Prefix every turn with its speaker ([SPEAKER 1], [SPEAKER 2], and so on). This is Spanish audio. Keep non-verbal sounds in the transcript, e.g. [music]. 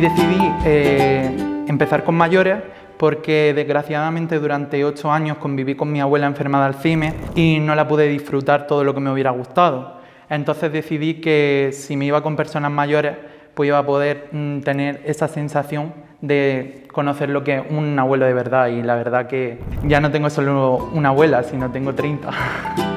[SPEAKER 1] decidí eh, empezar con mayores porque desgraciadamente durante ocho años conviví con mi abuela enferma de Alzheimer y no la pude disfrutar todo lo que me hubiera gustado. Entonces decidí que si me iba con personas mayores, pues iba a poder mm, tener esa sensación de conocer lo que es un abuelo de verdad y la verdad que ya no tengo solo una abuela, sino tengo 30. [laughs]